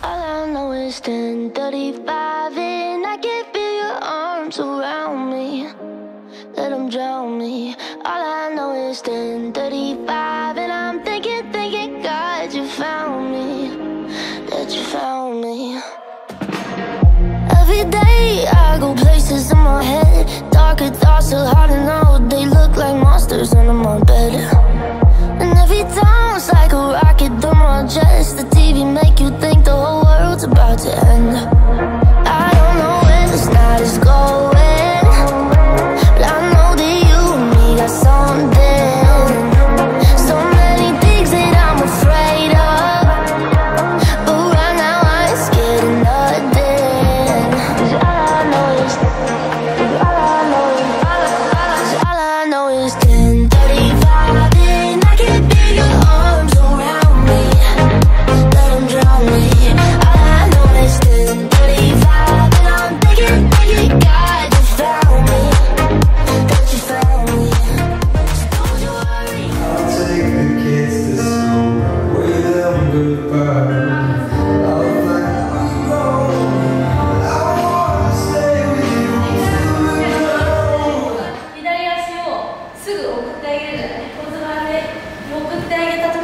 All I know is 1035 and I can feel your arms around me. Let them drown me. All I know is 1035 and I'm thinking, thinking, God, you found me. That you found me. Every day I go places in my head. Darker thoughts are hard know. They look like monsters under my bed. To end. 小げる。んだね骨盤で送ってあげた